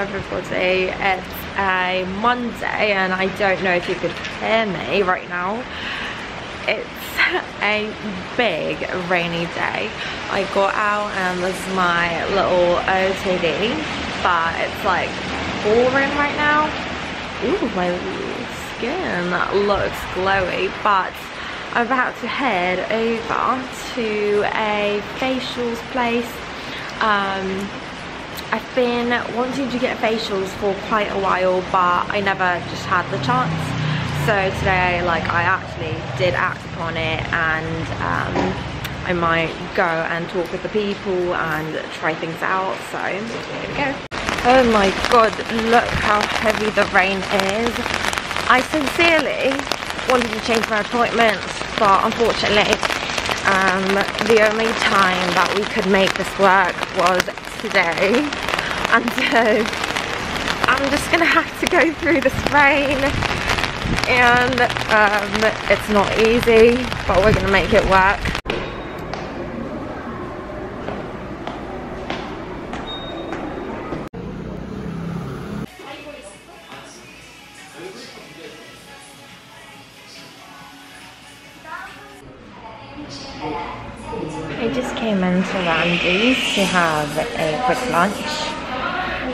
everybody. It's a Monday and I don't know if you could hear me right now. It's a big rainy day. I got out and this is my little OTD, but it's like pouring right now. Ooh, my skin looks glowy, but I'm about to head over to a facials place. Um, I've been wanting to get facials for quite a while but I never just had the chance. So today like I actually did act upon it and um, I might go and talk with the people and try things out. So here we go. Oh my god look how heavy the rain is. I sincerely wanted to change my appointments but unfortunately um, the only time that we could make this work was today. And so I'm just gonna have to go through this rain and um, it's not easy but we're gonna make it work have a quick lunch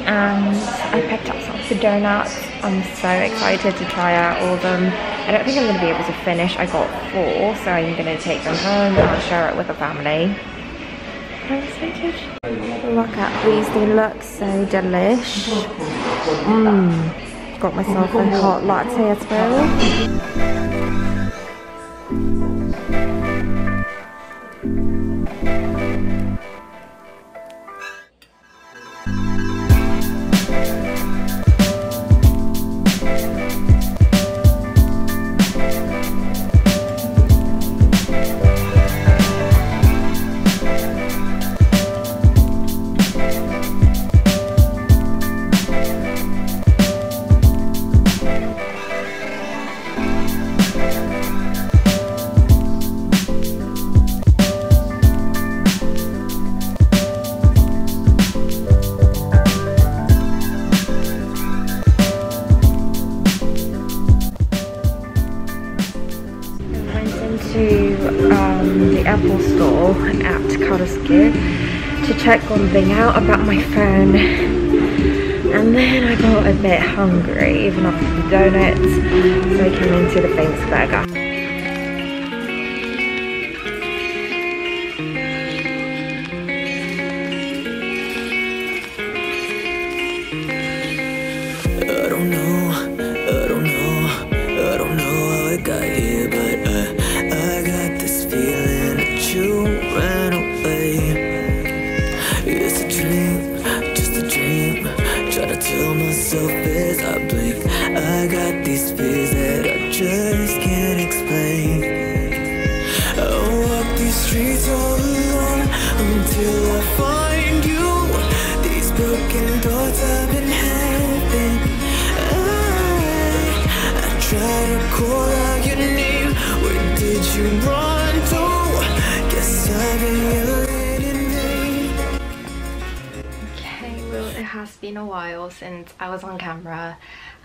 and I picked up some of donuts. I'm so excited to try out all of them. I don't think I'm going to be able to finish. I got four, so I'm going to take them home and I'll share it with the family. I'm excited. Look at these, they look so delish. Mmm, got myself a hot latte as well. Been a while since I was on camera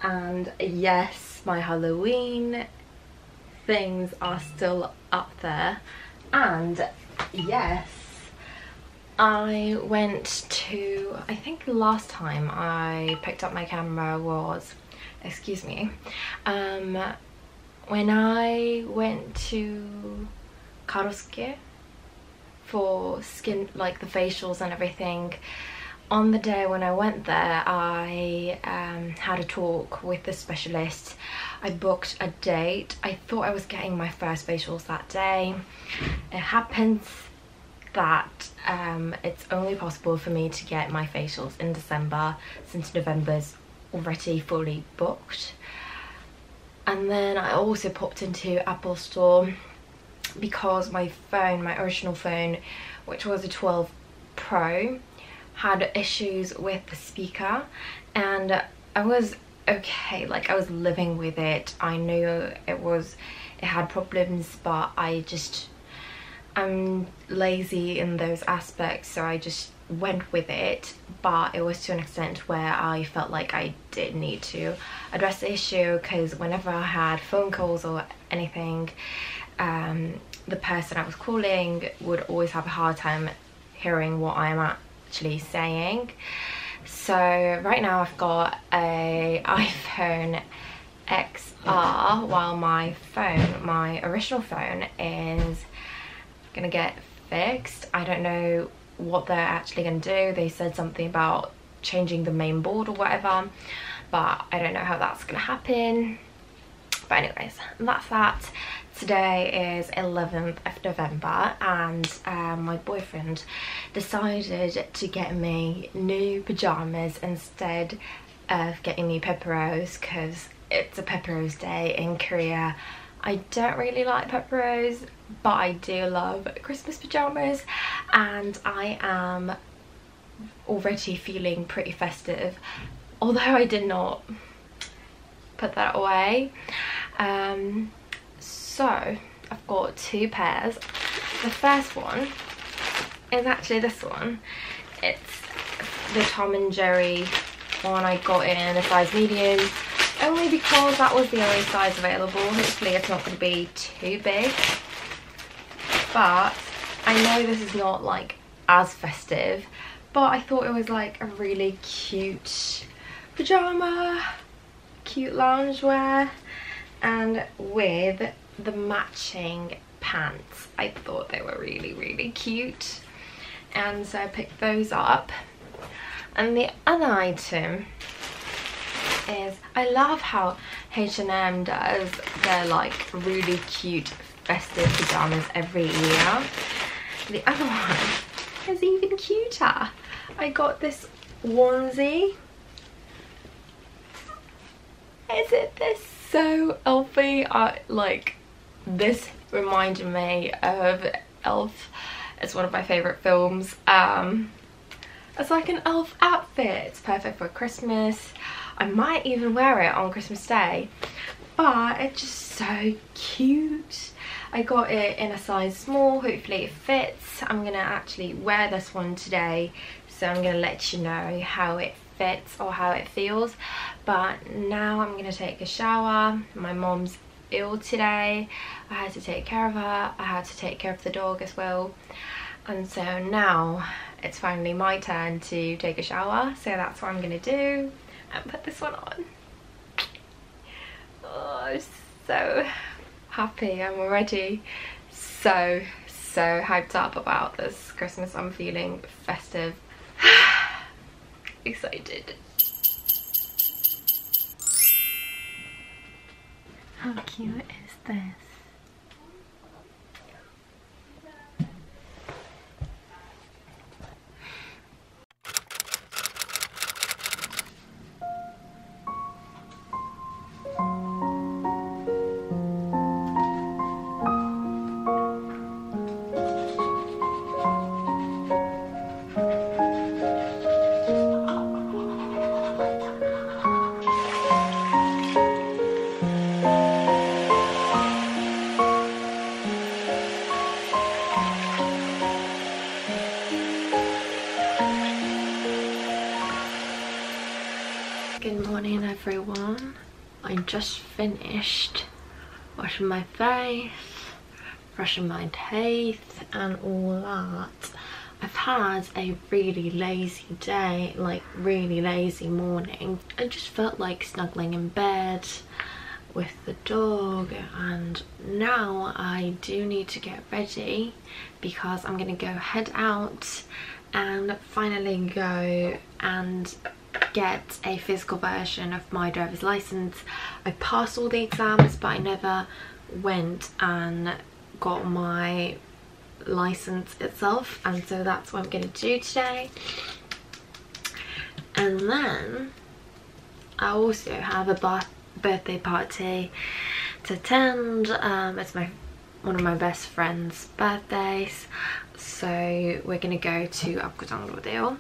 and yes, my Halloween things are still up there. And yes, I went to, I think last time I picked up my camera was, excuse me, um, when I went to Garosu-gil for skin like the facials and everything on the day when I went there I um, had a talk with the specialist. I booked a date. I thought I was getting my first facials that day. It happens that um, it's only possible for me to get my facials in December since November's already fully booked. And then I also popped into Apple store because my phone, my original phone, which was a 12 Pro, had issues with the speaker and I was okay, like I was living with it. I knew it was, it had problems, but I just, I'm lazy in those aspects, so I just went with it but it was to an extent where I felt like I did need to address the issue because whenever I had phone calls or anything um, the person I was calling would always have a hard time hearing what I'm actually saying so right now I've got a iPhone XR while my phone, my original phone is gonna get fixed. I don't know what they're actually gonna do. They said something about changing the main board or whatever, but I don't know how that's gonna happen. But anyways, that's that. Today is 11th of November and um, my boyfriend decided to get me new pyjamas instead of getting me Peperos because it's a Peperos day in Korea. I don't really like Peperos but I do love Christmas pyjamas and I am already feeling pretty festive although I did not put that away. Um, so I've got two pairs. The first one is actually this one. It's the Tom and Jerry one I got in a size medium only because that was the only size available. Hopefully it's not going to be too big. But I know this is not like as festive but I thought it was like a really cute pyjama, cute loungewear and with the matching pants. I thought they were really, really cute. And so I picked those up. And the other item is, I love how H&M does their like really cute festive pajamas every year. The other one is even cuter. I got this onesie. Isn't this so elfy? I like this reminded me of Elf. It's one of my favourite films. Um, it's like an elf outfit. It's perfect for Christmas. I might even wear it on Christmas Day. But it's just so cute. I got it in a size small. Hopefully it fits. I'm going to actually wear this one today. So I'm going to let you know how it fits or how it feels. But now I'm going to take a shower. My mom's ill today. I had to take care of her. I had to take care of the dog as well. And so now it's finally my turn to take a shower. So that's what I'm to do and put this one on. Oh, I'm so happy. I'm already so, so hyped up about this Christmas. I'm feeling festive. Excited. How cute is this? Just finished washing my face, brushing my teeth and all that. I've had a really lazy day, like really lazy morning. I just felt like snuggling in bed with the dog and now I do need to get ready because I'm gonna go head out and finally go and get a physical version of my driver's license. I passed all the exams but I never went and got my license itself and so that's what I'm going to do today. And then I also have a birthday party to attend. Um, it's my one of my best friend's birthdays so we're gonna go to Apgujeong Rodeo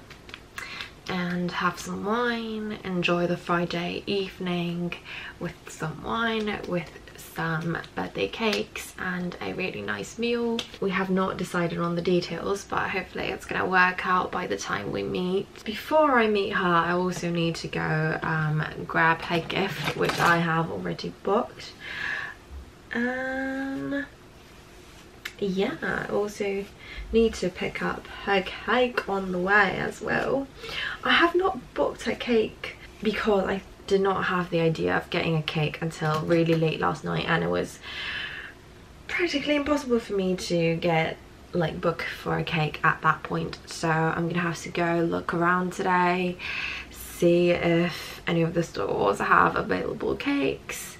and have some wine, enjoy the Friday evening with some wine, with some birthday cakes and a really nice meal. We have not decided on the details but hopefully it's gonna work out by the time we meet. Before I meet her I also need to go um, grab her gift which I have already booked. Um, yeah, I also need to pick up her cake on the way as well. I have not booked her cake because I did not have the idea of getting a cake until really late last night and it was practically impossible for me to get like book for a cake at that point so I'm gonna have to go look around today see if any of the stores have available cakes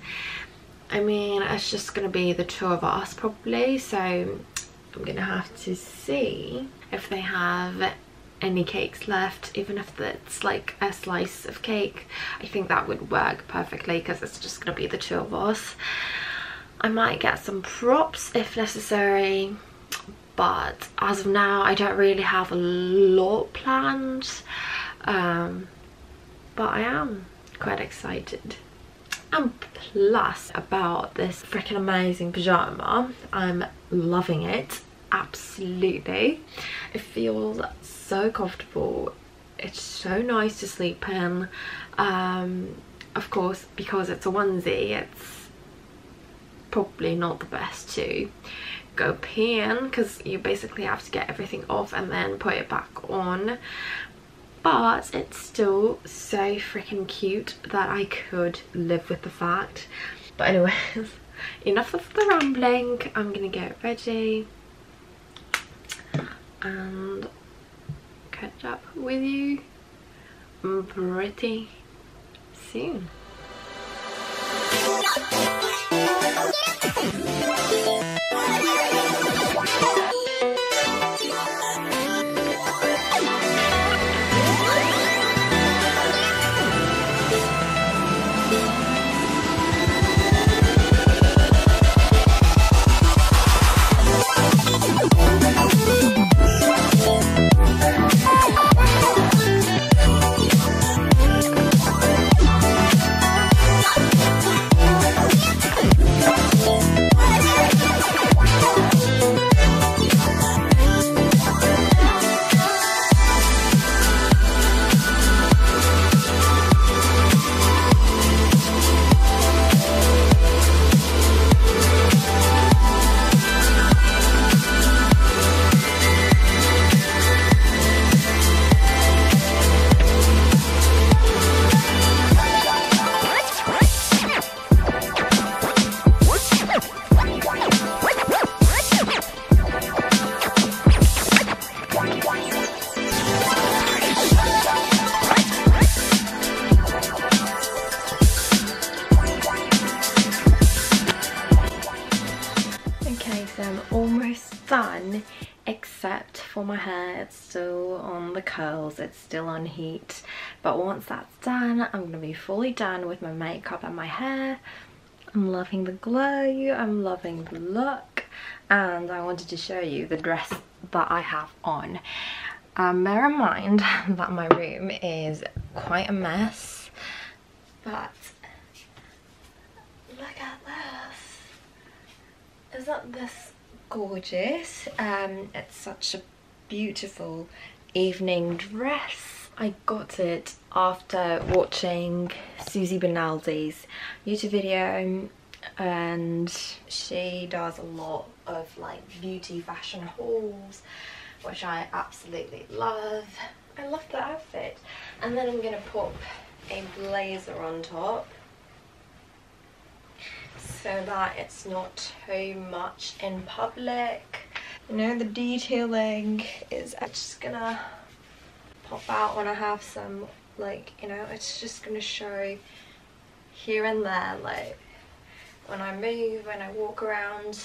I mean it's just gonna be the two of us probably so I'm gonna have to see if they have any cakes left even if it's like a slice of cake. I think that would work perfectly because it's just gonna be the two of us. I might get some props if necessary but as of now I don't really have a lot planned um, but I am quite excited and plus about this freaking amazing pyjama I'm loving it absolutely. It feels so comfortable. It's so nice to sleep in. Um, of course because it's a onesie it's probably not the best to go pee in because you basically have to get everything off and then put it back on but it's still so freaking cute that I could live with the fact. But anyways enough of the rambling. I'm gonna get ready. And catch up with you pretty soon. Heat but once that's done i'm gonna be fully done with my makeup and my hair i'm loving the glow i'm loving the look and i wanted to show you the dress that i have on um, bear in mind that my room is quite a mess but look at this isn't this gorgeous. Um, it's such a beautiful evening dress. I got it after watching Susie Benaldi's YouTube video and she does a lot of like beauty fashion hauls which I absolutely love. I love the outfit and then I'm gonna pop a blazer on top so that it's not too much in public. You know, the detailing is I'm just gonna pop out when I have some, like, you know, it's just gonna show here and there, like, when I move, when I walk around.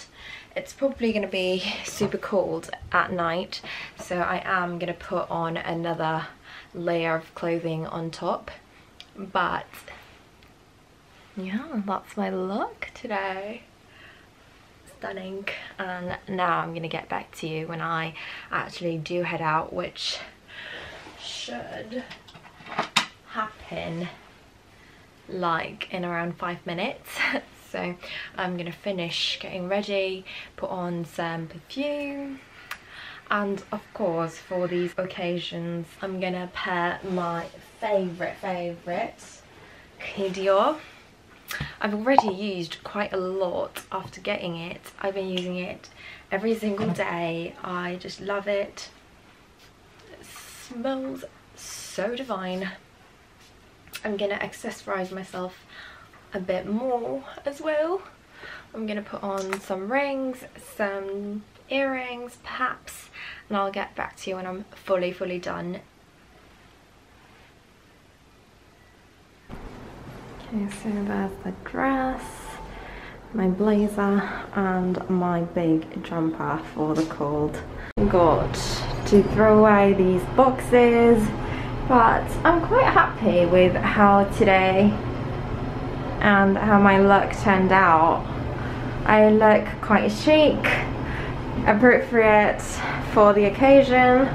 It's probably to be super cold at night, so I am to put on another layer of clothing on top. But yeah, that's my look today. Stunning. And now I'm gonna get back to you when I actually do head out, which should happen like in around five minutes. So I'm gonna finish getting ready put on some perfume and of course for these occasions I'm gonna pair my favorite favorite Dior I've already used quite a lot after getting it. I've been using it every single day. I just love it, it smells so divine I'm gonna accessorize myself a bit more as well. I'm gonna put on some rings, some earrings perhaps, and I'll get back to you when I'm fully, fully done. Okay, so there's the dress, my blazer, and my big jumper for the cold. Got to throw away these boxes, but I'm quite happy with how today and how my look turned out. I look quite chic, appropriate for the occasion,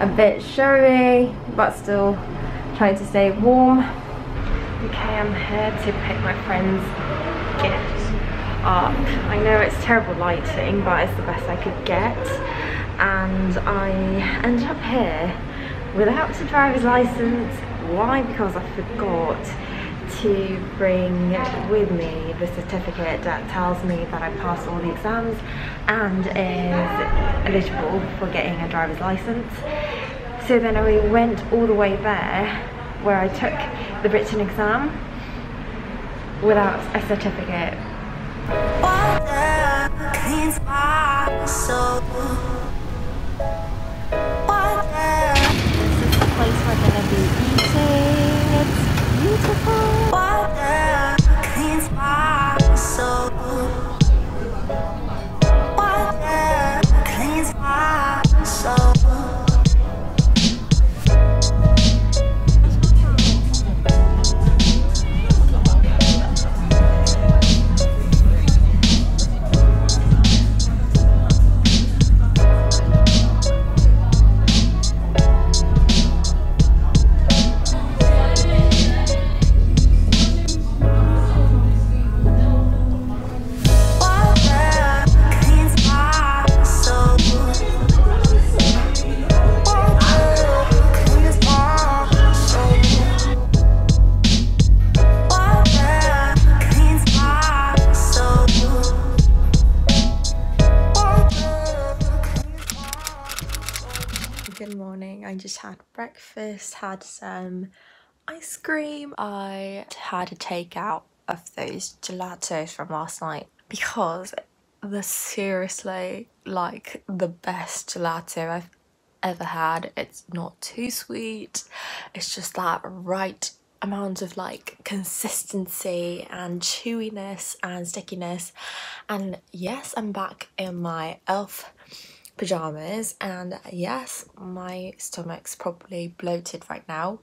a bit showy but still trying to stay warm. Okay, I'm here to pick my friend's gift up. I know it's terrible lighting but it's the best I could get and I ended up here without a driver's license. Why? Because I forgot to bring with me the certificate that tells me that I passed all the exams and is eligible for getting a driver's license. So then I went all the way there where I took the written exam without a certificate. Water cleans my soul. Breakfast, had some ice cream. I had a takeout of those gelatos from last night because they're seriously like the best gelato I've ever had. It's not too sweet, it's just that right amount of like consistency and chewiness and stickiness and yes I'm back in my elf pajamas and yes my stomach's probably bloated right now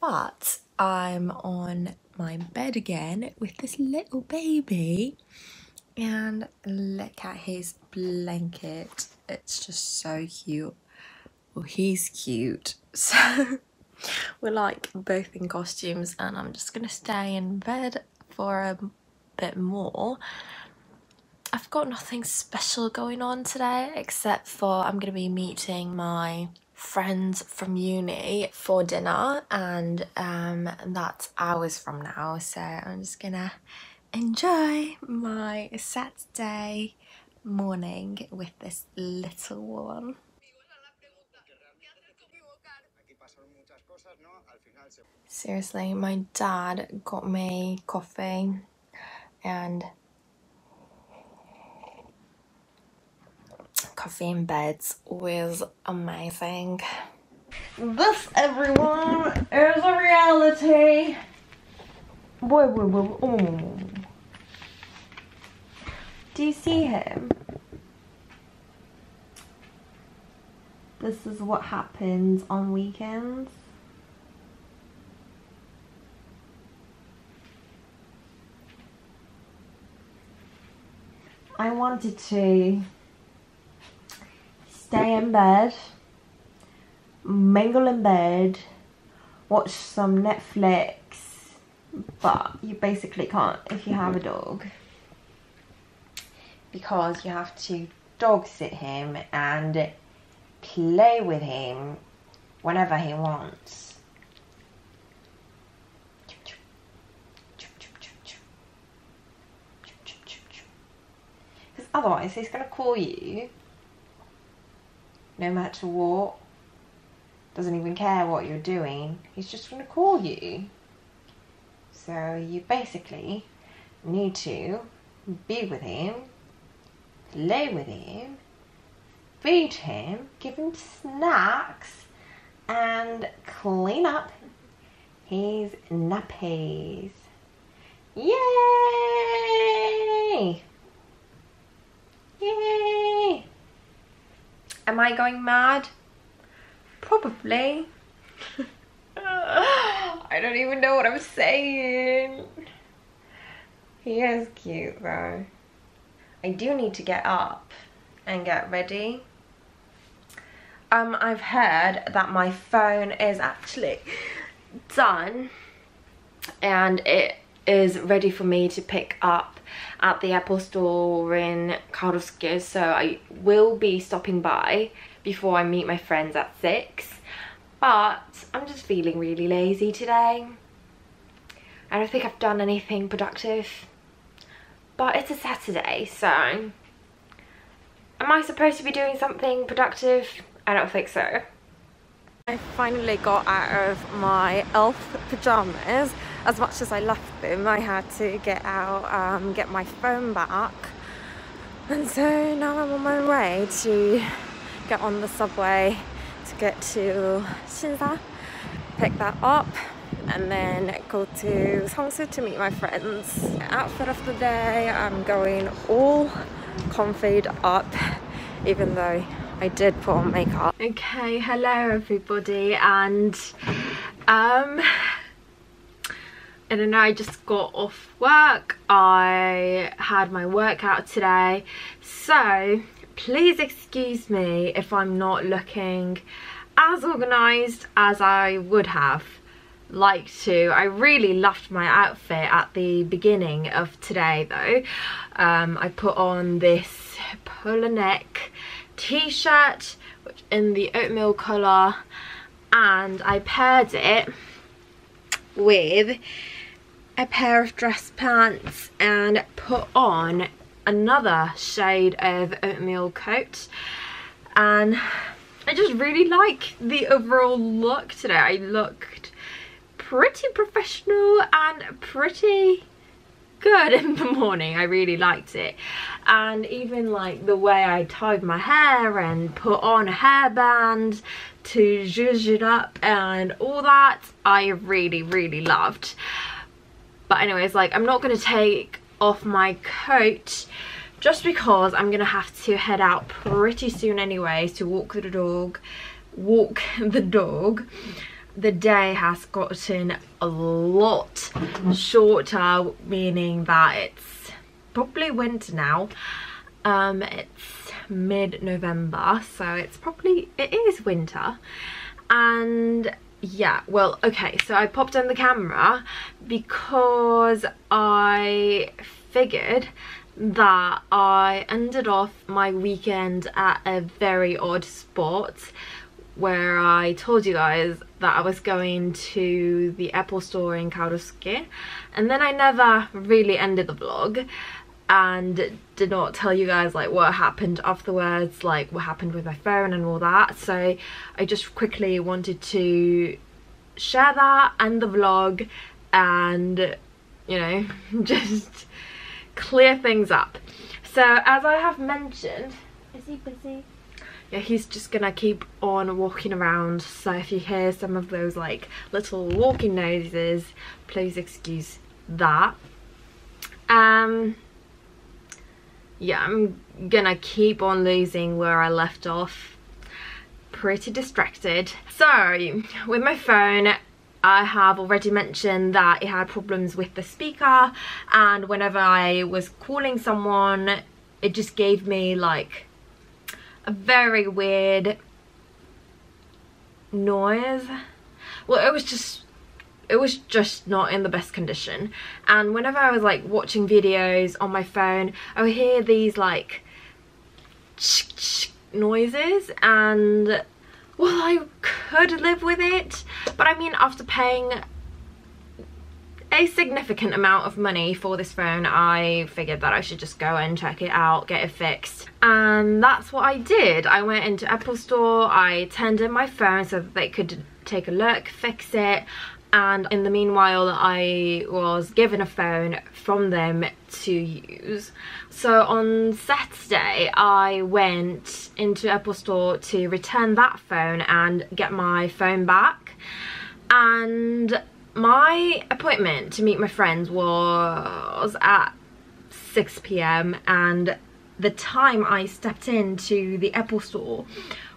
but I'm on my bed again with this little baby and look at his blanket. It's just so cute. Well he's cute. So we're like both in costumes and I'm just gonna stay in bed for a bit more I've got nothing special going on today except for I'm going to be meeting my friends from uni for dinner and um, that's hours from now so I'm just gonna enjoy my Saturday morning with this little one. Seriously, my dad got me coffee and coffee in beds was amazing. This, everyone, is a reality. Boy, boy, boy, oh. Do you see him? This is what happens on weekends. I wanted to stay in bed, mingle in bed, watch some Netflix, but you basically can't if you have a mm-hmm. dog. Because you have to dog sit him and play with him whenever he wants. Because otherwise he's going to call you no matter what. Doesn't even care what you're doing. He's just going to call you. So you basically need to be with him, play with him, feed him, give him snacks, and clean up his nappies. Yay! Yay! Am I going mad? Probably. I don't even know what I'm saying. He is cute though. I do need to get up and get ready. Um, I've heard that my phone is actually done and it is ready for me to pick up at the Apple store in Garosu-gil so I will be stopping by before I meet my friends at 6 but I'm just feeling really lazy today. I don't think I've done anything productive but it's a Saturday so am I supposed to be doing something productive? I don't think so. I finally got out of my elf pyjamas. As much as I left them, I had to get out, um, get my phone back. And so now I'm on my way to get on the subway to get to Shinsa, pick that up, and then go to Seongsu to meet my friends. Outfit of the day, I'm going all confied up, even though I did put on makeup. Okay, hello everybody and um I don't I just got off work. I had my workout today. So please excuse me if I'm not looking as organised as I would have liked to. I really loved my outfit at the beginning of today though. Um, I put on this polo neck t-shirt in the oatmeal colour and I paired it with a pair of dress pants and put on another shade of oatmeal coat and I just really like the overall look today. I looked pretty professional and pretty good in the morning. I really liked it. And even like the way I tied my hair and put on a hairband to zhuzh it up and all that, I really, really loved. But anyways, like I'm not going to take off my coat just because I'm going to have to head out pretty soon anyways to walk the dog, walk the dog. The day has gotten a lot shorter meaning that it's probably winter now. Um it's mid-november so it's probably it is winter. And yeah well okay so i popped on the camera because i figured that I ended off my weekend at a very odd spot where I told you guys that I was going to the Apple store in Garosu-gil and then I never really ended the vlog and did not tell you guys like what happened afterwards like what happened with my phone and all that. So I just quickly wanted to share that and the vlog and you know just clear things up. So as I have mentioned is he busy yeah he's just gonna keep on walking around. So if you hear some of those like little walking noises please excuse that. Um yeah i'm gonna keep on losing where i left off. Pretty distracted. So with my phone I have already mentioned that it had problems with the speaker and whenever I was calling someone it just gave me like a very weird noise. Well it was just it was just not in the best condition. And whenever I was like watching videos on my phone I would hear these like ch ch noises and well I could live with it. But I mean after paying a significant amount of money for this phone I figured that I should just go and check it out get it fixed. And that's what I did. I went into Apple store I turned in my phone so that they could take a look fix it and in the meanwhile I was given a phone from them to use. So on Saturday I went into Apple Store to return that phone and get my phone back and my appointment to meet my friends was at 6pm and the time I stepped into the Apple Store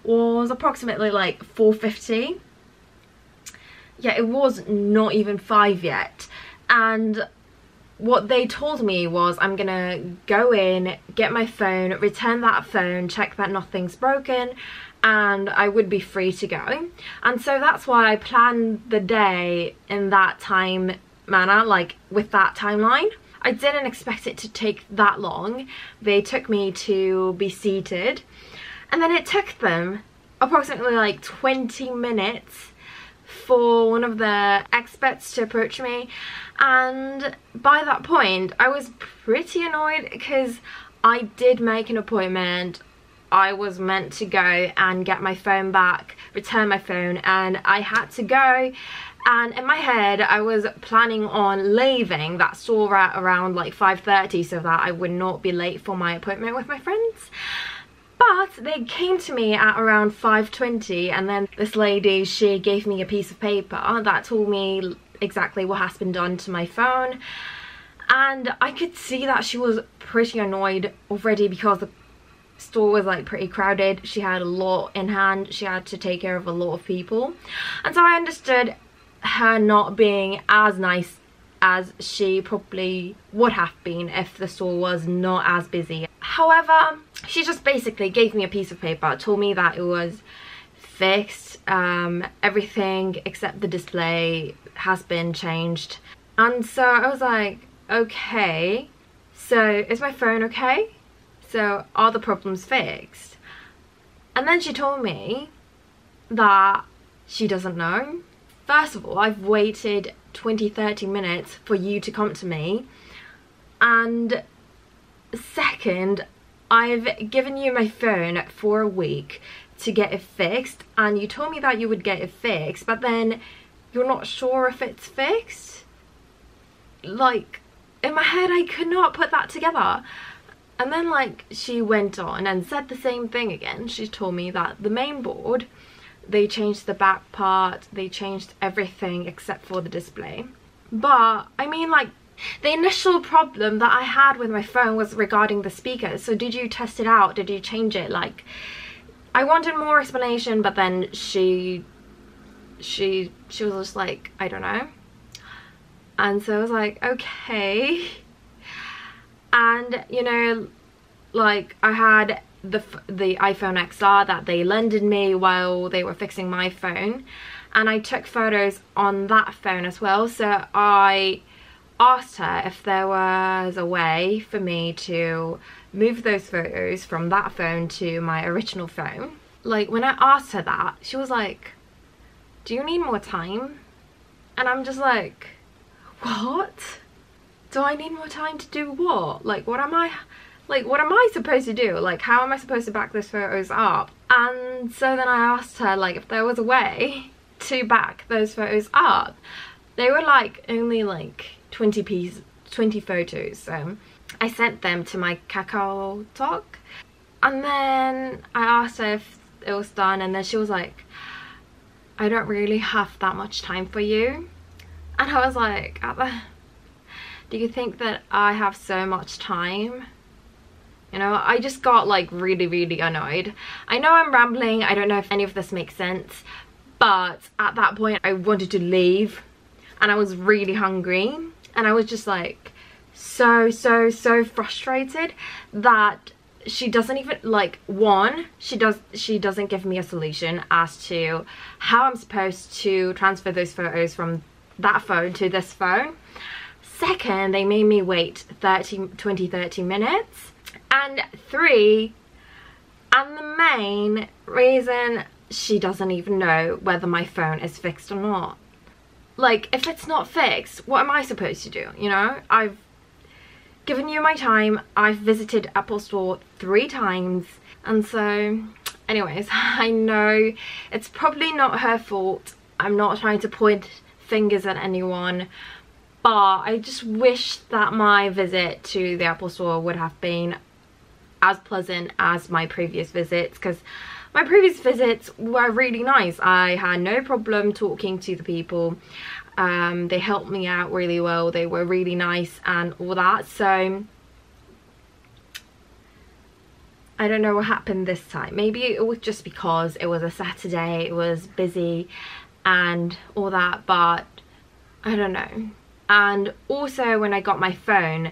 was approximately like 4.50 yeah it was not even five yet. And what they told me was I'm gonna go in get my phone return that phone check that nothing's broken and I would be free to go. And so that's why I planned the day in that time manner like with that timeline. I didn't expect it to take that long. They took me to be seated. And then it took them approximately like 20 minutes for one of the experts to approach me. And by that point I was pretty annoyed because I did make an appointment. I was meant to go and get my phone back, return my phone and I had to go. And in my head I was planning on leaving that store at around like 5.30 so that I would not be late for my appointment with my friends but they came to me at around 5.20 and then this lady, she gave me a piece of paper that told me exactly what has been done to my phone. And I could see that she was pretty annoyed already because the store was like pretty crowded. She had a lot in hand. She had to take care of a lot of people. And so I understood her not being as nice as she probably would have been if the store was not as busy. However, she just basically gave me a piece of paper, told me that it was fixed, um, everything except the display has been changed. And so I was like, okay, so is my phone okay? So are the problems fixed? And then she told me that she doesn't know. First of all, I've waited 20, 30 minutes for you to come to me. And second, I've given you my phone for a week to get it fixed and you told me that you would get it fixed but then you're not sure if it's fixed. Like in my head I could not put that together. And then like she went on and said the same thing again. She told me that the main board they changed the back part they changed everything except for the display. But I mean like the initial problem that I had with my phone was regarding the speakers. So did you test it out? Did you change it? Like, I wanted more explanation, but then she, she, she was just like, I don't know. And so I was like, okay. And, you know, like I had the the iPhone XR that they lended me while they were fixing my phone and I took photos on that phone as well so I asked her if there was a way for me to move those photos from that phone to my original phone. Like when I asked her that, she was like, do you need more time? And I'm just like, what? Do I need more time to do what? Like what am I, like what am I supposed to do? Like how am I supposed to back those photos up? And so then I asked her like if there was a way to back those photos up. They were like only like 20 piece 20 photos so I sent them to my Kakao Talk and then I asked her if it was done and then she was like I don't really have that much time for you. And I was like do you think that I have so much time? You know I just got like really really annoyed. I know I'm rambling I don't know if any of this makes sense but at that point I wanted to leave and I was really hungry and I was just like so so so frustrated that she doesn't even like one she does she doesn't give me a solution as to how i'm supposed to transfer those photos from that phone to this phone. Second they made me wait 30 20 30 minutes. And three and the main reason she doesn't even know whether my phone is fixed or not like if it's not fixed what am i supposed to do you know? I've given you my time. I've visited apple store three times. And so anyways i know it's probably not her fault. I'm not trying to point fingers at anyone. But i just wish that my visit to the apple store would have been as pleasant as my previous visits because my previous visits were really nice. I had no problem talking to the people. Um, they helped me out really well. They were really nice and all that. So I don't know what happened this time. Maybe it was just because it was a Saturday, it was busy and all that, but I don't know. And also when I got my phone,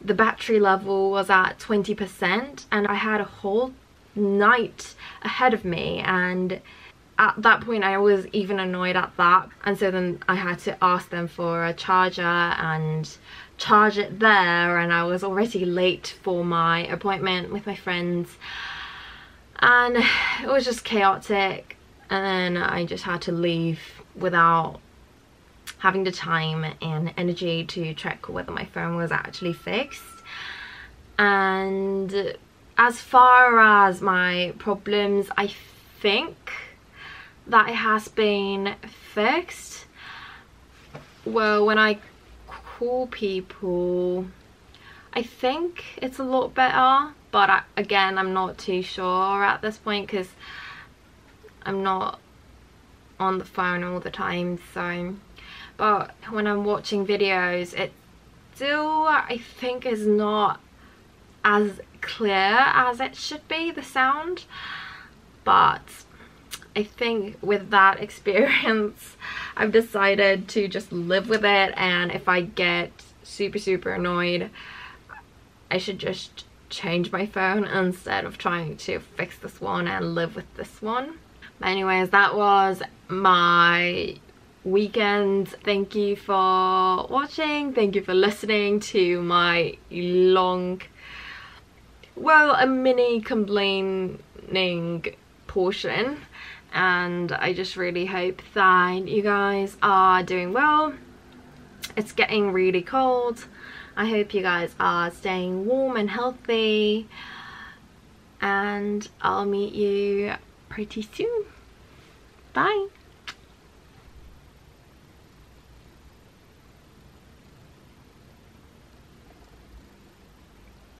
the battery level was at 20% and I had a whole night ahead of me and at that point I was even annoyed at that. And so then I had to ask them for a charger and charge it there and I was already late for my appointment with my friends. And it was just chaotic. And then I just had to leave without having the time and energy to check whether my phone was actually fixed. And as far as my problems I think that it has been fixed. Well when I call people I think it's a lot better but I, again I'm not too sure at this point because I'm not on the phone all the time so. But when I'm watching videos it still I think is not as clear as it should be, the sound. But I think with that experience, I've decided to just live with it. And if I get super, super annoyed, I should just change my phone instead of trying to fix this one and live with this one. But anyways, that was my weekend. Thank you for watching. Thank you for listening to my long well, a mini complaining portion and I just really hope that you guys are doing well. It's getting really cold. I hope you guys are staying warm and healthy and I'll meet you pretty soon. Bye.